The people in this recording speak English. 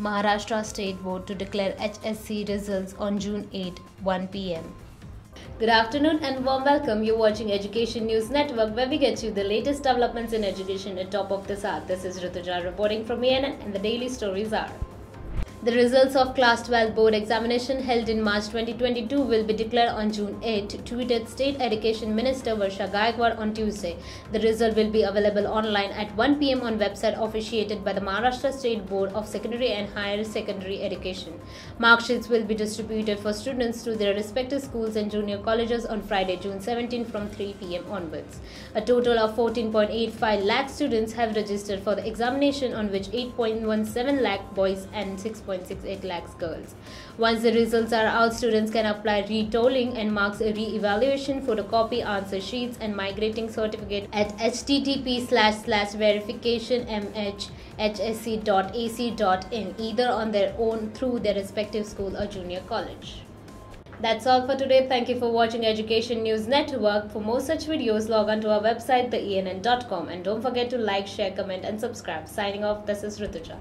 Maharashtra State Board to declare HSC results on June 8, 1 pm. Good afternoon and warm welcome. You're watching Education News Network where we get you the latest developments in education at top of this hour. This is Rituja reporting from ENN and the daily stories are. The results of Class 12 board examination held in March 2022 will be declared on June 8, tweeted State Education Minister Varsha Gaikwad on Tuesday. The result will be available online at 1 pm on website officiated by the Maharashtra State Board of Secondary and Higher Secondary Education. Mark sheets will be distributed for students to their respective schools and junior colleges on Friday, June 17 from 3 pm onwards. A total of 14.85 lakh students have registered for the examination on which 8.17 lakh boys and 6 6.68 lakhs girls. Once the results are out, students can apply retolling and marks re-evaluation, photocopy answer sheets and migrating certificate at http slash slash verification mhhsc.ac.in either on their own through their respective school or junior college. That's all for today. Thank you for watching Education News Network. For more such videos, log on to our website, theENN.com. And don't forget to like, share, comment, and subscribe. Signing off, this is Rituja.